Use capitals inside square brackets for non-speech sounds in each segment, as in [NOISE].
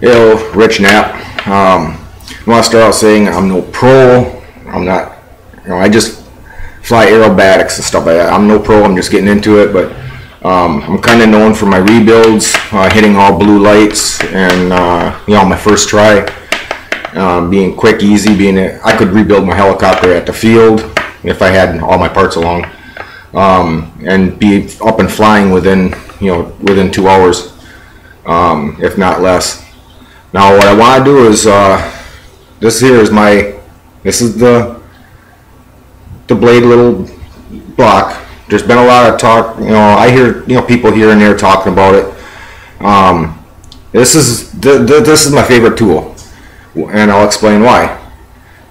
Yo, Rich Knapp. Um, I want to start out saying I'm no pro. I'm not, you know, I just fly aerobatics and stuff like that. I'm no pro. I'm just getting into it, but um, I'm kind of known for my rebuilds, uh, hitting all blue lights, and uh, you know, my first try, um, being quick, easy. Being a, I could rebuild my helicopter at the field if I had all my parts along, um, and be up and flying within you know within two hours, um, if not less. Now, what I want to do is uh, this here is my this is the the blade little block. There's been a lot of talk. You know, I hear you know people here and there talking about it. Um, this is the, this is my favorite tool, and I'll explain why.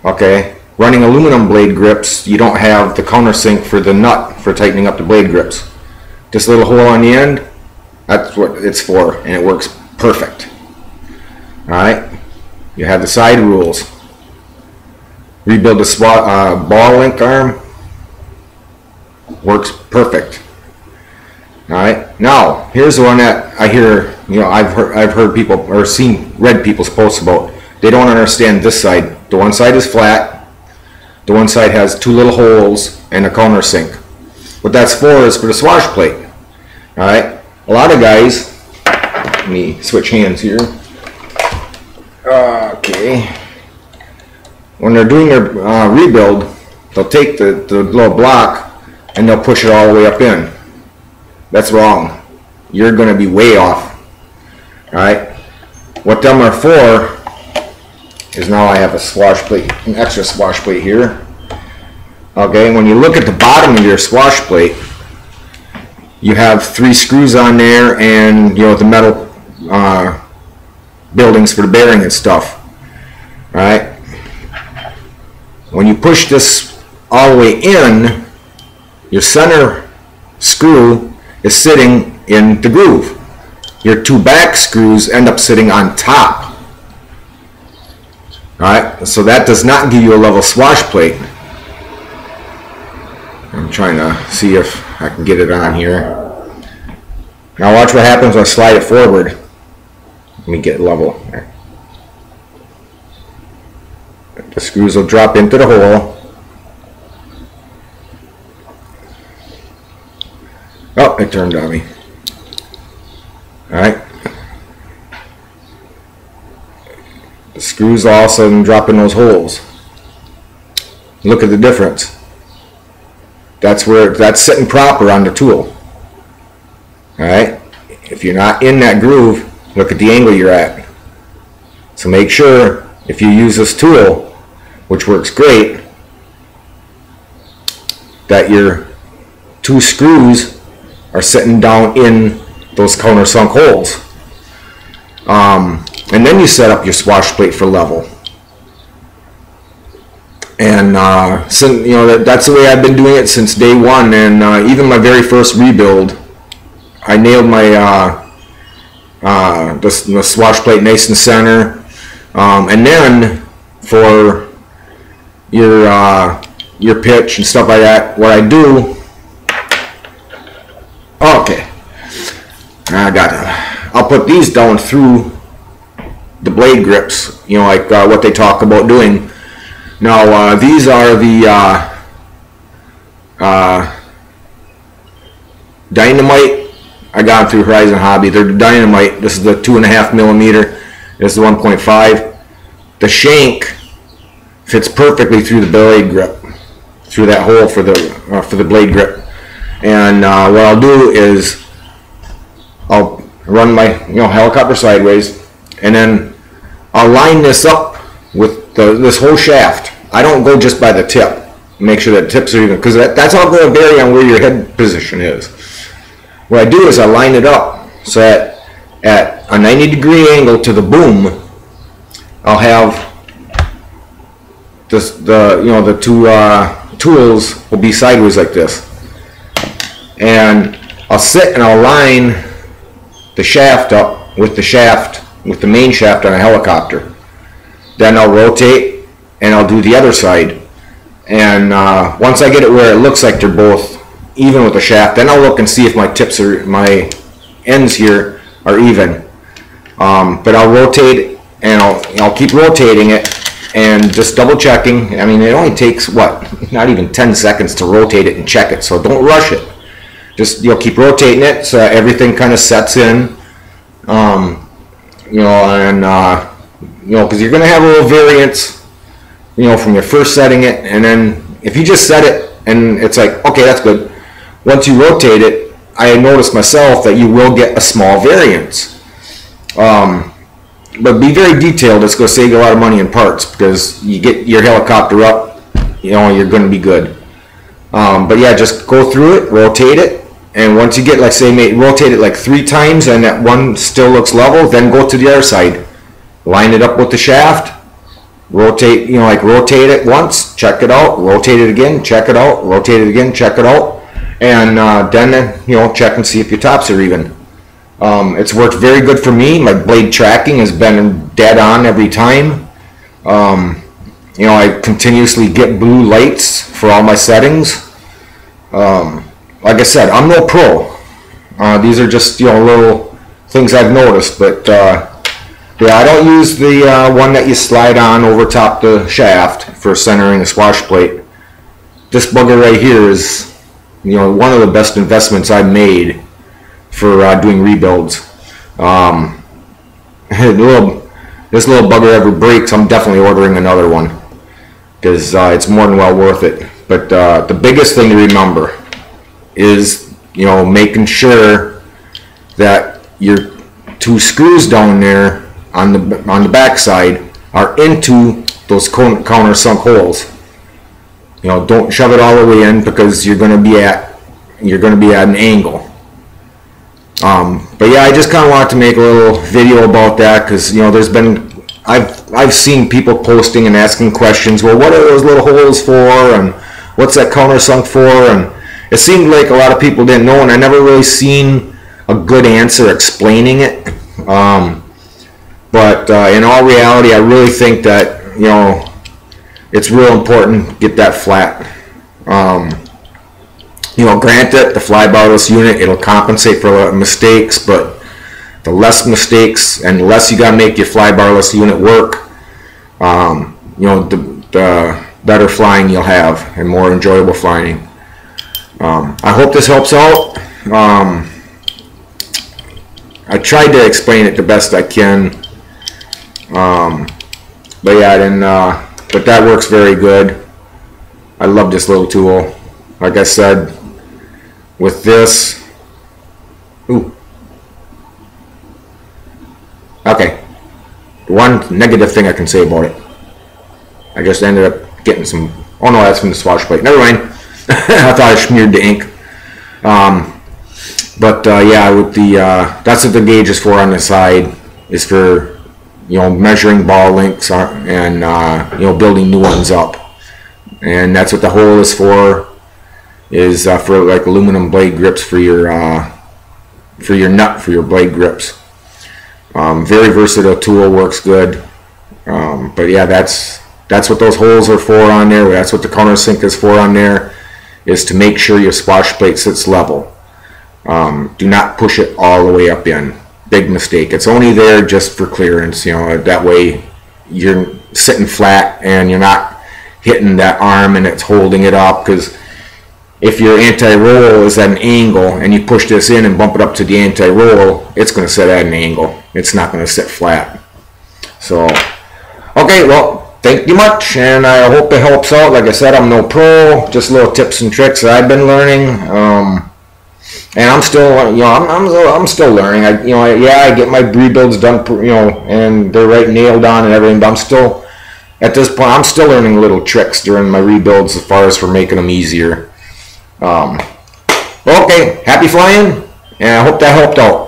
Okay, running aluminum blade grips, you don't have the countersink for the nut for tightening up the blade grips. This little hole on the end, that's what it's for, and it works perfect. All right, you have the side rules. Rebuild the spot, uh, ball link arm. Works perfect. All right. Now here's the one that I hear. You know, I've heard, I've heard people or seen read people's posts about. They don't understand this side. The one side is flat. The one side has two little holes and a countersink. What that's for is for the swash plate. All right. A lot of guys. Let me switch hands here. Okay. When they're doing their uh, rebuild, they'll take the, the little block and they'll push it all the way up in. That's wrong. You're going to be way off. Alright? What them are for is now I have a swash plate, an extra swash plate here. Okay, when you look at the bottom of your swash plate, you have three screws on there and you know the metal uh, buildings for the bearing and stuff. Alright? When you push this all the way in, your center screw is sitting in the groove. Your two back screws end up sitting on top. Alright, so that does not give you a level swash plate. I'm trying to see if I can get it on here. Now watch what happens when I slide it forward. Let me get level. The screws will drop into the hole. Oh, it turned on me. Alright. The screws all of a sudden drop in those holes. Look at the difference. That's where that's sitting proper on the tool. Alright? If you're not in that groove, look at the angle you're at. So make sure if you use this tool, which works great, that your two screws are sitting down in those countersunk holes. Um, and then you set up your swash plate for level. And uh, so, you know that, that's the way I've been doing it since day one. And uh, even my very first rebuild, I nailed my uh, uh, the, the swash plate nice and center. Um, and then for your uh, your pitch and stuff like that, what I do. Okay, I got. I'll put these down through the blade grips. You know, like uh, what they talk about doing. Now uh, these are the uh, uh, dynamite. I got through Horizon Hobby. They're dynamite. This is the two and a half millimeter. This is the 1.5. The shank fits perfectly through the blade grip, through that hole for the uh, for the blade grip. And uh, what I'll do is I'll run my you know helicopter sideways, and then I'll line this up with the, this whole shaft. I don't go just by the tip. Make sure that tips are even, because that, that's all going to vary on where your head position is. What I do is I line it up so that at a 90 degree angle to the boom, I'll have this, the you know the two uh, tools will be sideways like this, and I'll sit and I'll line the shaft up with the shaft with the main shaft on a helicopter. Then I'll rotate and I'll do the other side. And uh, once I get it where it looks like they're both even with the shaft, then I'll look and see if my tips are my ends here are even. Um, but I'll rotate and I'll, I'll keep rotating it and just double checking. I mean, it only takes what, [LAUGHS] not even 10 seconds to rotate it and check it. So don't rush it. Just you'll keep rotating it so everything kind of sets in. Um, you know, and uh, you know, because you're going to have a little variance, you know, from your first setting it, and then if you just set it and it's like, okay, that's good. Once you rotate it, I noticed myself that you will get a small variance. Um, but be very detailed. It's going to save you a lot of money in parts because you get your helicopter up, you know, you're going to be good. Um, but yeah, just go through it, rotate it, and once you get like say, may, rotate it like three times, and that one still looks level, then go to the other side, line it up with the shaft, rotate, you know, like rotate it once, check it out, rotate it again, check it out, rotate it again, check it out, and uh, then you know check and see if your tops are even. Um, it's worked very good for me. My blade tracking has been dead on every time. Um, you know, I continuously get blue lights for all my settings. Um, like I said, I'm no pro. Uh, these are just you know little things I've noticed, but uh, yeah, I don't use the uh, one that you slide on over top the shaft for centering a swash plate. This bugger right here is you know one of the best investments I've made for uh, doing rebuilds. Um, [LAUGHS] little, this little bugger ever breaks, I'm definitely ordering another one because uh, it's more than well worth it. But uh, the biggest thing to remember is you know making sure that your two screws down there on the on the back side are into those counter sunk holes. You know, don't shove it all the way in because you're going to be at you're going to be at an angle. Um, but yeah, I just kind of wanted to make a little video about that because you know there's been I've I've seen people posting and asking questions. Well, what are those little holes for, and what's that countersunk for? And it seemed like a lot of people didn't know, and I never really seen a good answer explaining it. Um, but uh, in all reality, I really think that you know it's real important to get that flat. Um, you know, granted, the fly barless unit it'll compensate for a lot of mistakes, but the less mistakes and the less you got to make your fly barless unit work, um, you know, the, the better flying you'll have and more enjoyable flying. Um, I hope this helps out. Um, I tried to explain it the best I can. Um, but yeah, then, uh, but that works very good. I love this little tool. Like I said, with this, ooh, okay. One negative thing I can say about it, I just ended up getting some. Oh no, that's from the swash plate. Never mind. [LAUGHS] I thought I smeared the ink. Um, but uh, yeah, with the uh, that's what the gauge is for on the side is for you know measuring ball links and uh, you know building new ones up, and that's what the hole is for. Is uh, for like aluminum blade grips for your uh, for your nut for your blade grips. Um, very versatile tool, works good. Um, but yeah, that's that's what those holes are for on there. That's what the countersink is for on there is to make sure your swash plate sits level. Um, do not push it all the way up in. Big mistake. It's only there just for clearance. You know that way you're sitting flat and you're not hitting that arm and it's holding it up because if your anti-roll is at an angle and you push this in and bump it up to the anti-roll, it's going to sit at an angle. It's not going to sit flat. So, okay, well, thank you much, and I hope it helps out. Like I said, I'm no pro, just little tips and tricks that I've been learning. Um, and I'm still, you know, I'm, I'm, I'm still learning. I, you know, I, yeah, I get my rebuilds done, you know, and they're right nailed on and everything. But I'm still, at this point, I'm still learning little tricks during my rebuilds as far as for making them easier. Um, okay, happy flying, and I hope that helped out.